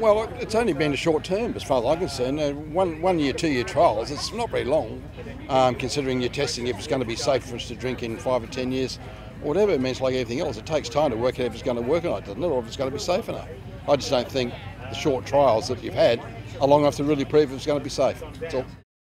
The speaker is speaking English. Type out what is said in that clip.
Well, it's only been a short term as far as I'm concerned. Uh, one, one year, two year trials, it's not very long, um, considering you're testing if it's going to be safe for us to drink in five or ten years. Whatever it means, like everything else, it takes time to work out if it's going to work or not, doesn't it, or if it's going to be safe enough. I just don't think the short trials that you've had are long enough to really prove if it's going to be safe. That's all.